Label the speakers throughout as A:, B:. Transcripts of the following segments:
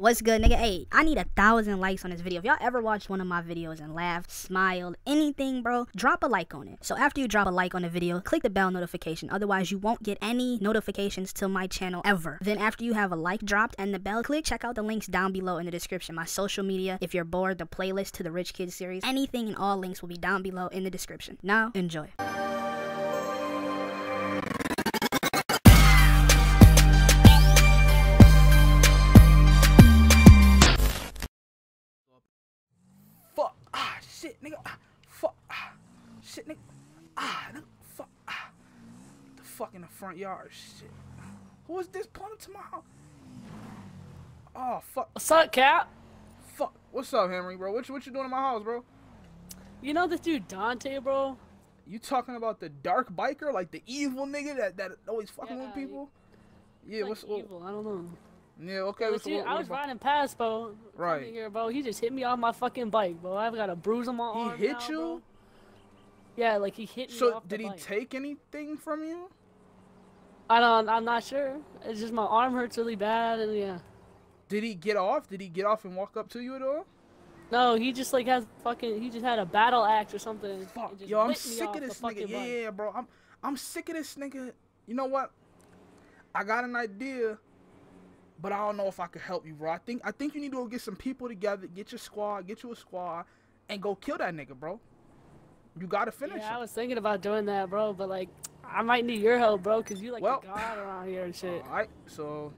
A: What's good, nigga? Hey, I need a thousand likes on this video. If y'all ever watched one of my videos and laughed, smiled, anything, bro, drop a like on it. So after you drop a like on the video, click the bell notification. Otherwise, you won't get any notifications to my channel ever. Then after you have a like dropped and the bell click, check out the links down below in the description. My social media, if you're bored, the playlist to the Rich Kids series, anything and all links will be down below in the description. Now, enjoy.
B: Nigga. Ah, fuck. Ah, shit, nigga. Ah, nigga. Fuck. Ah. The fuck in the front yard. Shit. Who is this pulling to my house? Oh, fuck.
C: What's up, Cap?
B: Fuck. What's up, Henry, bro? What you, what you doing in my house, bro?
C: You know this dude Dante, bro?
B: You talking about the dark biker, like the evil nigga that, that always fucking
C: Yeah,
B: with people? Yeah,
C: Like
B: what's what,
C: evil? I don't know.
B: Yeah, okay.
C: Dude,
B: what,
C: I was riding past, bro.
B: Right.
C: Here, bro. He just hit me off my fucking bike, bro. I've got a bruise on my
B: He
C: arm.
B: hit
C: now,
B: you?
C: bro. Yeah, like he hit me
B: So did he
C: bike.
B: take anything from you?
C: I don't. I'm not sure. It's just my arm hurts really bad, and yeah.
B: Did he get off? Did he get off and walk up to you at all?
C: No, he just like has fucking. He just had a battle axe or something.
B: Fuck,
C: just
B: yo, I'm sick of this nigga. Yeah,
C: bike.
B: yeah, bro. I'm I'm sick of this nigga. You know what? I got an idea, but I don't know if I can help you, bro. I think I think you need to go get some people together, get your squad, get you a squad, and go kill that nigga, bro. You gotta finish
C: Yeah, I was thinking about doing that, bro. But like, I might need your help, bro, cause you like
B: Well-
C: god around here and shit.
B: All right, so.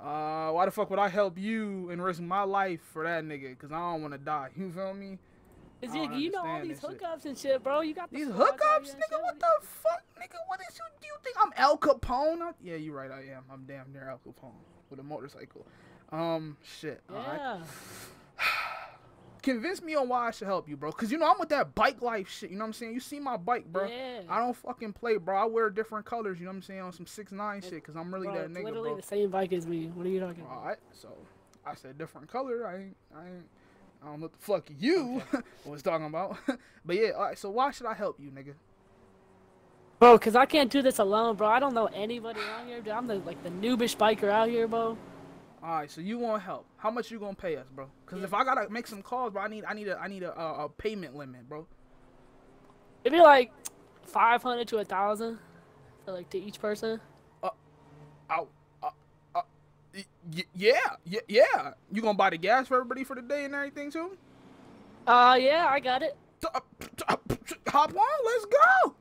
B: Uh, why the fuck would I help you and risk my life for that nigga? Cause I don't want to die. You feel me?
C: Cause
B: I
C: you, know all these
B: this shit.
C: hookups and shit, bro. You got the
B: These hookups, nigga. What the fuck, nigga? What is you? Do you think I'm El Capone? I- yeah, you're right. I am. I'm damn near El Capone with a motorcycle. Um, shit. All right. Convince me on why I should help you, bro. Cause you know I'm with that bike life shit. You know what I'm saying? You see my bike, bro.
C: Yeah.
B: I don't fucking play, bro. I wear different colors. You know what I'm saying? On some six nine shit. Cause I'm really
C: Bro,
B: that nigga,
C: literally
B: bro.
C: the same bike as me. What are you talking about?
B: All right. So I said different color. I ain't. I ain't. I don't know what the fuck you was talking about. but yeah. All right. So why should I help you, nigga?
C: Bro, cause I can't do this alone, bro. I don't know anybody around here, dude. I'm the like the noobish biker out here, bro.
B: All right, so you want help? How much you gonna pay us, bro? Cause
C: Yeah.
B: if I gotta make some calls, bro, I need I need a I need a, a, a payment limit, bro.
C: It'd be like five hundred to a thousand, like to each person.
B: Uh, uh, y- y- yeah, yeah, yeah. You gonna buy the gas for everybody for the day and everything too?
C: Uh, yeah, I got it.
B: Uh, uh, Hop on, let's go.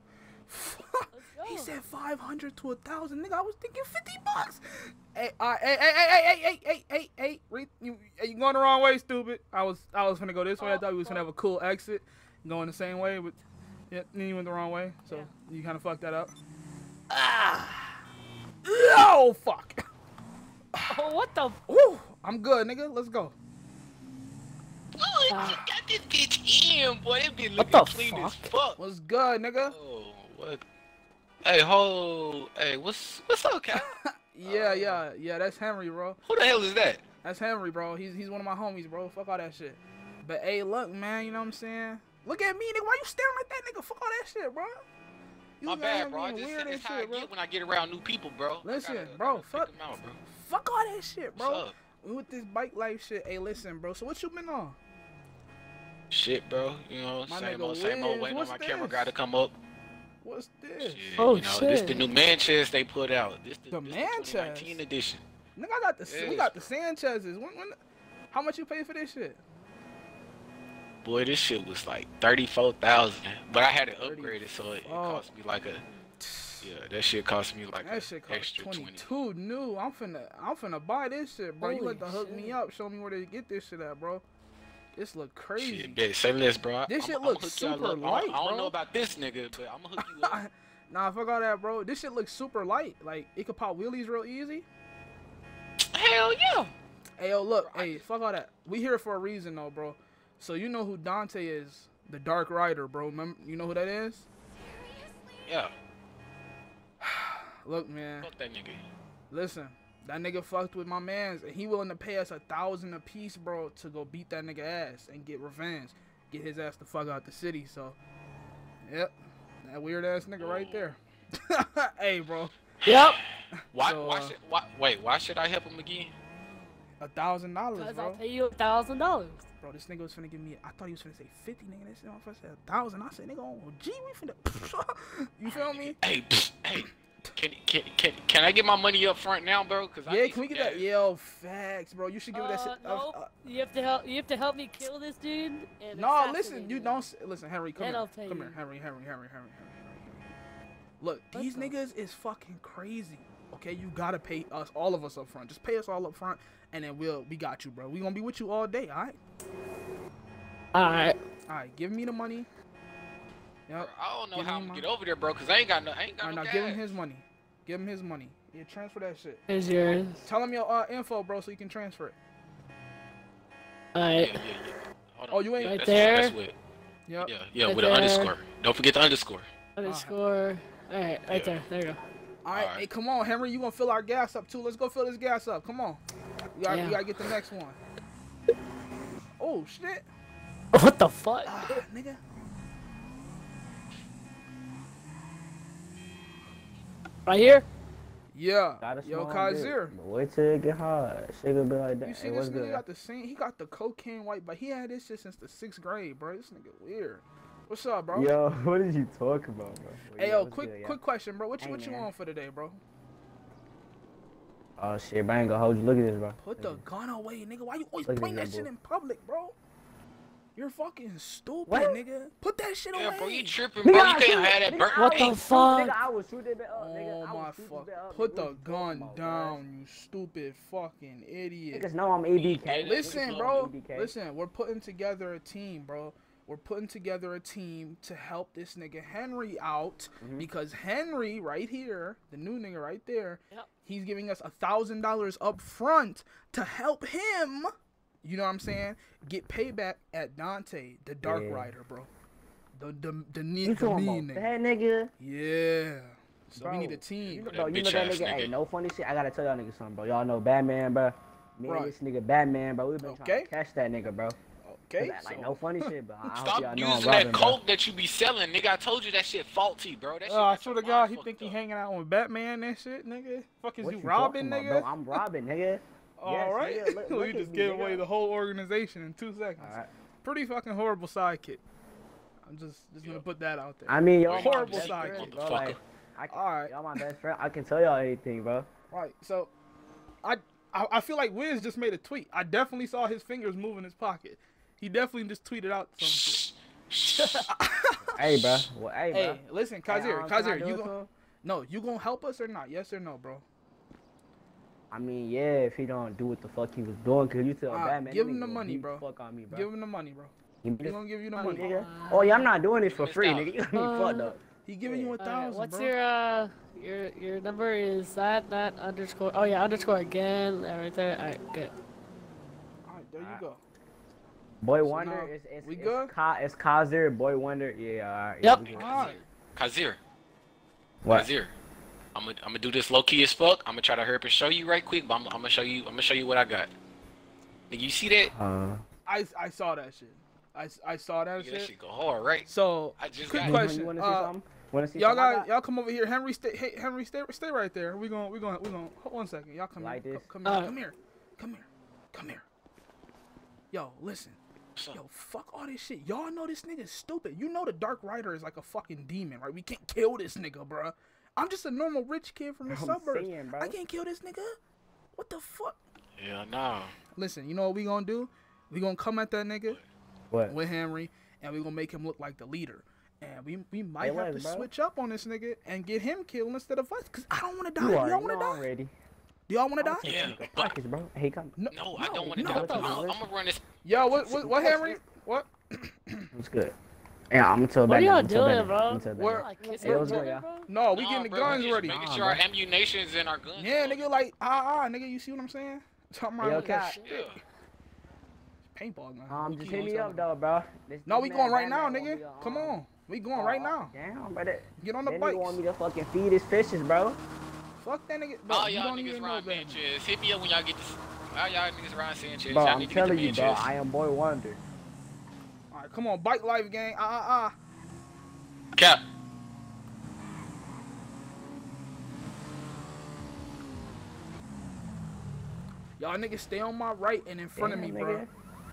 B: He said five hundred to a thousand, nigga. I was thinking fifty bucks. Hey, uh, hey, hey, hey, hey, hey, hey, hey, hey, hey, you, you going the wrong way, stupid. I was, I was gonna go this way. I thought we was gonna have a cool exit, going the same way, but yeah, then you went the wrong way. So
C: Yeah.
B: you kind of fucked that up. Ah, oh fuck.
C: Oh, what the?
B: Woo, I'm good, nigga. Let's go.
D: Oh,
C: Uh,
D: got this bitch in, boy. It be
C: What
D: looking
C: the
D: clean as
C: fuck?
D: fuck.
B: What's good, nigga?
D: Oh, what? Hey, ho, hey, what's what's up, Cal?
B: Yeah, uh, yeah, yeah. That's Henry, bro.
D: Who the hell is that?
B: That's Henry, bro. He's he's one of my homies, bro. Fuck all that shit. But hey, look, man, you know what I'm saying? Look at me, nigga. Why you staring at that nigga? Fuck all that shit, bro. You
D: My bad, bro. I just
B: weird
D: this how I
B: bro.
D: get when I get around new people, bro.
B: Listen,
D: gotta-
B: bro, fuck-
D: out, bro.
B: Fuck all that shit, bro.
D: What's up?
B: With this bike life shit. Hey, listen, bro. So what you been on?
D: Shit, bro. You know,
B: My
D: same old, same old. Waiting on
B: what's
D: my camera
B: this?
D: guy to come up.
B: What's this?
D: Shit,
C: Oh,
D: you know, this the new Manchez they put out. This the,
B: The
D: this
B: man
D: the 2019
B: chest?
D: edition.
B: Nigga, I got the we
D: Yes.
B: got the Sanchez's. When, when, how much you pay for this shit?
D: Boy, this shit was like thirty-four thousand, but I had it
B: 30
D: upgraded, so it, it
B: fuck.
D: cost me like a yeah. That shit cost me like
B: That
D: a
B: shit cost
D: extra
B: 22
D: twenty.
B: new. I'm finna, I'm finna buy this shit, bro. you
C: Holy
B: got to hook me up, show me where to get this shit at, bro. This look crazy.
D: Shit, bet. Say less, bro.
B: This
D: I'm-
B: shit
D: hook y'all
B: super
D: up. I don't-
B: light,
D: I don't know about this nigga, but I'm gonna hook you up.
B: nah, fuck all that, bro. This shit looks super light. Like it could pop wheelies real easy.
D: Hell yeah.
B: Hey, yo, look,
D: Bro,
B: hey, fuck all that. We here for a reason, though, bro. So you know who Dante is, the Dark Rider, bro. Remember, you know who that is?
D: Yeah.
B: Look, man.
D: Fuck that nigga.
B: Listen, that nigga fucked with my mans, and he willing to pay us a thousand apiece, bro, to go beat that nigga ass and get revenge, get his ass the fuck out the city. So, yep, that weird ass nigga right there. hey, bro.
C: Yep.
D: Why?
B: So,
D: why
B: uh,
D: should? Why, wait. Why should I help him again?
B: A thousand dollars, bro.
C: Cause I'll
B: bro.
C: pay you a thousand dollars.
B: Bro, this nigga was finna give me. I thought he was finna say fifty, nigga. This motherfucker said a thousand. I said, nigga, oh, G, we finna. you feel me?
D: Hey, psst, hey. Can, can can can I get my money up front now, bro? Cause
B: Yeah,
D: need
B: can we
D: some
B: get that? Yo, facts, bro. You should give me that
C: Uh,
B: shit. uh,
C: no,
B: uh,
C: you have to help. You have to help me kill this dude. And
B: No, listen, you
C: him.
B: don't listen, Henry. Come
C: Then
B: here, come
C: you.
B: here, Henry, Henry, Henry, Henry, Henry, Henry. Look,
C: What
B: these
C: the-
B: niggas is fucking crazy. Okay, you gotta pay us, all of us up front. Just pay us all up front, and then we'll, we got you, bro. We gonna be with you all day, all right?
C: All right.
B: All right, give me the money. Yep.
D: I don't know
B: Give
D: how I'm gonna get over there, bro. Cause I ain't got no, I ain't
B: All
D: got
B: right,
D: no
B: now
D: gas.
B: give him his money. Give him his money. Yeah, transfer that shit.
C: Here's yours.
B: Tell him your uh, info, bro, so you can transfer it.
C: All
D: Yeah, yeah, yeah.
B: Oh, you ain't-
C: Right
D: that's,
C: there?
D: That's with,
B: Yep.
D: yeah, yeah,
C: Right
D: with an underscore. Don't forget the underscore.
C: Underscore. All right. Right
D: Yeah.
C: there. There you go.
B: All right,
D: Alright.
B: hey, come on, Henry. You gonna fill our gas up too? Let's go fill this gas up. Come on. We gotta,
C: Yeah.
B: we gotta get the next one. Oh shit,
C: What the fuck?
B: ah, nigga.
C: Right here.
B: Yeah. Yo,
E: small
B: Kaiser.
E: Wait till it get hard. Shit gonna be like that.
B: You see
E: hey,
B: this nigga
E: good?
B: got the same. He got the cocaine white, but he had this shit since the sixth grade, bro. This nigga weird. What's up, bro?
E: Yo, what did you talk about, bro?
B: Hey yo,
E: what's
B: quick
E: good, yeah?
B: quick question, bro. What you
E: Hey,
B: what you
E: man.
B: on for today, bro?
E: Oh shit, but I ain't gonna hold you. Look at this, bro.
B: Put the gun away, nigga. Why you always
E: Look at
B: bring that shit in public, bro? You're fucking stupid,
E: What?
B: nigga. Put that shit
D: Yeah,
B: away.
D: bro, you tripping, bro.
E: Nigga,
D: You can't have that burnt.
C: What the fuck?
E: Nigga, I was shooting it up, nigga.
B: Oh
E: I
B: my fuck!
E: up.
B: Put the
E: What you talking
B: gun
E: about, bro?
B: down, you stupid fucking idiot.
E: Niggas know I'm ABK.
B: Listen, bro. Listen, we're putting together a team, bro. We're putting together a team to help this nigga Henry out
E: Mhm.
B: because Henry, right here, the new nigga right there,
C: Yep.
B: he's giving us a thousand dollars up front to help him. You know what I'm saying? Get payback at Dante, the Dark
E: Yeah.
B: Rider, bro. The the the, ne-
E: You
B: the
E: talking
B: mean
E: about
B: nigga.
E: that nigga?
B: Yeah. So we need a
E: You
B: team.
E: know, bro, you know
D: bitch
E: that
D: ass
E: nigga? Hey, no funny shit. I gotta tell y'all niggas something, bro. Y'all know Batman, bro. Me
B: Right.
E: and this nigga Batman, bro. We been trying to catch that nigga, bro.
B: Okay.
E: Like, like
B: so-
E: no funny shit, but I hope
D: Stop
E: y'all know I'm
D: using
E: robbing,
D: that
E: bro.
D: coke that you be selling, nigga. I told you that shit faulty, bro. That shit
B: Oh, I
D: got
B: swear
D: your
B: to God, he
D: fucked
B: think he
D: up.
B: hanging out with Batman and shit, nigga. Fuck is
E: What
B: you
E: you
B: robbing, nigga?
E: about, bro? I'm robbing, nigga.
B: All
E: Yes,
B: right.
E: nigga, look-
B: we
E: look at
B: just
E: me,
B: gave away the whole organization in two seconds.
E: Alright.
B: Pretty fucking horrible sidekick. I'm just just gonna put that out there.
E: I mean, y'all
B: Horrible sidekick.
E: bro. Like, I can,
B: All right.
E: y'all my best friend. I can tell y'all anything, bro.
B: Right. So, I, I I feel like Wiz just made a tweet. I definitely saw his fingers move in his pocket. He definitely just tweeted out some shit.
E: Hey, bro. Well, hey, bro.
B: Hey, listen,
E: Hey,
B: Kazir,
E: um,
B: Kazir, you
E: it to
B: no, you gonna help us or not? Yes or no, bro?
E: I mean, yeah, if he don't do what the fuck he was doing, cause you tell
B: Alright,
E: Batman,
B: give him the money, bro.
E: Fuck on me, bro.
B: Give him the money, bro.
E: Give
B: He
E: the
B: gonna give you the
E: money,
B: money.
E: nigga. Oh yeah, I'm not doing this for free, nigga. You got me fucked
C: Uh,
E: up.
B: He giving you a
C: Alright,
B: thousand,
C: what's
B: bro.
C: your uh your your number is that that underscore oh yeah underscore again uh, right there alright good
B: All right, there you
E: Alright.
B: go.
E: Boy
B: So
E: Wonder,
B: now,
E: it's it's
B: we
E: it's,
B: good?
E: Ka, it's Kaiser. Boy Wonder, yeah. Alright,
C: Yep.
E: we good.
B: All right.
D: Kazir,
E: What?
D: Kazir. I'm gonna I'm gonna do this low key as fuck. I'm gonna try to hurry up and show you right quick, but I'm, I'm gonna show you I'm gonna show you what I got. Nigga, you see that?
E: Uh,
B: I I saw that shit. I, I saw that
D: Nigga, that
B: shit.
D: shit go hard, right?
B: So
D: I just
B: quick
D: got
B: question.
E: You wanna see
B: uh,
E: something? Wanna see
B: y'all
E: something I
B: got y'all come over here. Henry, stay. Hey, Henry, stay stay right there. We going we going we going. Hold one second. Y'all come
E: Like
B: here.
E: this?
B: Come, come here.
C: Uh,
B: come here. Come here. Come here. Yo, listen. Yo, fuck all this shit. Y'all know this nigga's stupid. You know the Dark Rider is like a fucking demon, right? We can't kill this nigga, bruh. I'm just a normal rich kid from the
E: I'm
B: suburbs.
E: saying, bro.
B: I can't kill this nigga. What the fuck?
D: Yeah, nah.
B: Listen, you know what we gonna do? We gonna come at that nigga
E: What?
B: with Henry, and we gonna make him look like the leader. And we we might
E: Hey,
B: have
E: Wes,
B: to
E: bro.
B: switch up on this nigga and get him killed instead of us. Cause I don't want to die.
E: You
B: Do
E: already
B: y'all want to die?
E: ready.
B: Do y'all want to die?
E: I'll take
D: Yeah,
E: that nigga
D: but-
E: pockets, bro. Hey, come.
D: No, I don't want to
B: no,
D: die. I'm, I'm gonna run this.
B: Yo, what what, what Henry? What?
E: It's good. Yeah, I'm gonna tell
C: what are y'all
E: I'm gonna tell
C: doing
E: Batman,
C: bro
E: I'm gonna tell
B: Where-
E: Batman.
C: like kissing
E: Hey,
C: each
E: what's good,
C: other.
B: No, we
D: Nah,
B: getting the
D: bro,
B: guns ready.
D: Making
E: Nah,
D: sure our ammunition's and our guns.
B: Yeah,
D: bro.
B: nigga, like ah ah, nigga, you see what I'm saying? Talking
E: Hey, yo,
B: about
E: Cat.
B: shit.
D: Yeah.
B: paintball gun.
E: Um, just hit me up though, bro. This,
B: No, we
E: man
B: going right now,
E: Batman
B: nigga.
E: me to,
B: Come
E: um,
B: on, we going
E: oh,
B: right now.
E: Damn, brother.
B: Get on the
E: Then
B: bike.
E: he want me to fucking feed his fishes, bro.
B: Fuck that nigga. Bro,
D: All
B: you
D: y'all
B: don't
D: niggas
B: even know
D: Sanchez. Hit me up when y'all get this. All y'all niggas Ryan Sanchez.
E: Bro, I'm telling you, bro. I am boy wonder.
B: All right, come on, bike life gang. Ah ah ah.
D: Cap.
B: Y'all niggas stay on my right and in front
E: Damn,
B: of me, bro.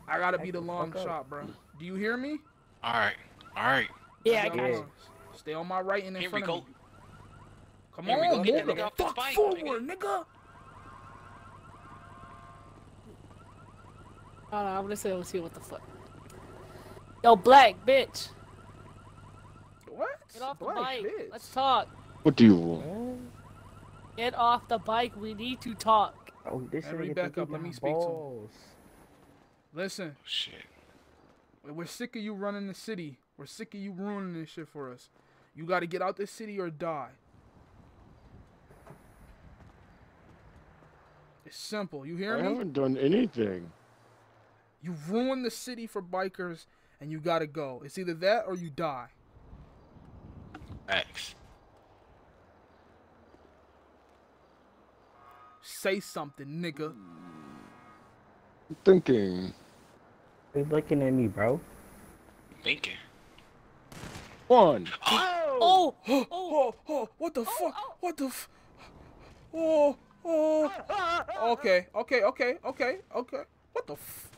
B: I gotta
E: Back
B: be the
E: the
B: long shot, bro. Do you hear me?
D: All right, all right.
C: Yeah, I got
E: Yeah.
C: you.
B: Stay on my right and in
D: Here we
B: front
D: go.
B: of me. Come
D: Here we
B: on,
D: go. Get that
B: move
D: nigga
B: the
D: off this
B: fuck
D: bike,
B: forward, nigga.
C: Hold on, I'm gonna say, let's see what the fuck. Yo, black bitch,
B: What?
C: get off the bike.
B: bitch.
C: Let's talk.
F: What do you want?
C: Get off the bike. We need to talk.
E: Oh, this
B: Hey, read
E: nigga
B: back up, let me
E: got
B: speak to him.
E: balls.
B: Listen, oh,
D: Shit.
B: we're sick of you running the city. We're sick of you ruining this shit for us. You gotta get out this city or die. It's simple. You hear
F: I
B: me?
F: I haven't done anything.
B: You ruined the city for bikers and you gotta go. It's either that or you die.
D: X.
B: Say something, nigga.
F: I'm thinking.
E: He looking at me, bro.
D: Thinking.
F: One.
C: Oh,
B: Oh, oh, oh, what the fuck? Oh, oh. What the f- Oh, oh. Okay, okay, okay, okay, okay. What the f-